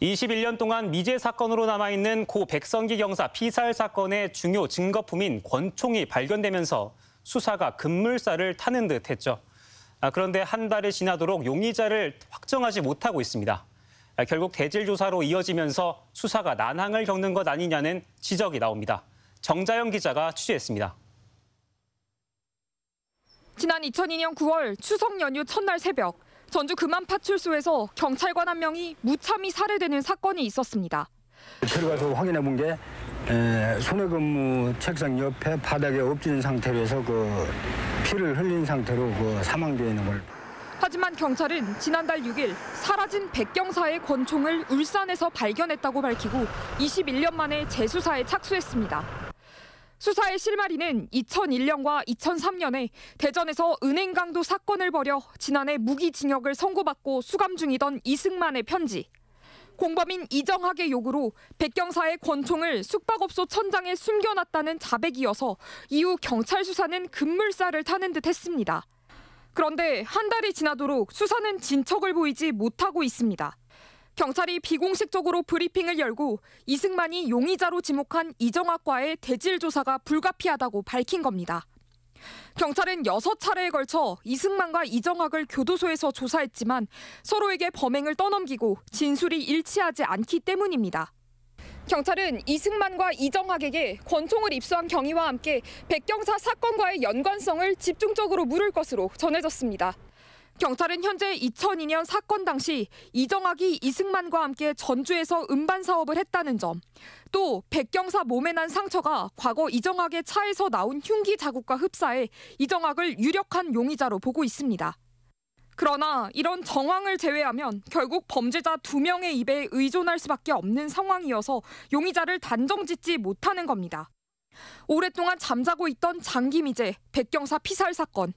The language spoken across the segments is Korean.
21년 동안 미제 사건으로 남아있는 고 백성기 경사 피살 사건의 중요 증거품인 권총이 발견되면서 수사가 급물살을 타는 듯 했죠. 아, 그런데 한 달이 지나도록 용의자를 확정하지 못하고 있습니다. 아, 결국 대질 조사로 이어지면서 수사가 난항을 겪는 것 아니냐는 지적이 나옵니다. 정자영 기자가 취재했습니다. 지난 2002년 9월 추석 연휴 첫날 새벽 전주 금암 파출소에서 경찰관 한 명이 무참히 살해되는 사건이 있었습니다. 들어가서 확인해 본 게 손해 근무 책상 옆에 바닥에 엎진 상태로서 그 피를 흘린 상태로 그 사망되어 있는 걸. 하지만 경찰은 지난달 6일 사라진 백경사의 권총을 울산에서 발견했다고 밝히고 21년 만에 재수사에 착수했습니다. 수사의 실마리는 2001년과 2003년에 대전에서 은행 강도 사건을 벌여 지난해 무기징역을 선고받고 수감 중이던 이승만의 편지. 공범인 이정학의 요구로 백경사의 권총을 숙박업소 천장에 숨겨놨다는 자백이어서 이후 경찰 수사는 급물살을 타는 듯 했습니다. 그런데 한 달이 지나도록 수사는 진척을 보이지 못하고 있습니다. 경찰이 비공식적으로 브리핑을 열고 이승만이 용의자로 지목한 이정학과의 대질 조사가 불가피하다고 밝힌 겁니다. 경찰은 여섯 차례에 걸쳐 이승만과 이정학을 교도소에서 조사했지만 서로에게 범행을 떠넘기고 진술이 일치하지 않기 때문입니다. 경찰은 이승만과 이정학에게 권총을 입수한 경위와 함께 백경사 사건과의 연관성을 집중적으로 물을 것으로 전해졌습니다. 경찰은 현재 2002년 사건 당시 이정학이 이승만과 함께 전주에서 음반 사업을 했다는 점, 또 백경사 몸에 난 상처가 과거 이정학의 차에서 나온 흉기 자국과 흡사해 이정학을 유력한 용의자로 보고 있습니다. 그러나 이런 정황을 제외하면 결국 범죄자 두 명의 입에 의존할 수밖에 없는 상황이어서 용의자를 단정짓지 못하는 겁니다. 오랫동안 잠자고 있던 장기미제 백경사 피살 사건.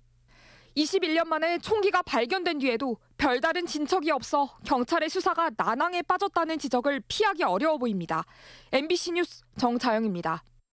21년 만에 총기가 발견된 뒤에도 별다른 진척이 없어 경찰의 수사가 난항에 빠졌다는 지적을 피하기 어려워 보입니다. MBC 뉴스 정자영입니다.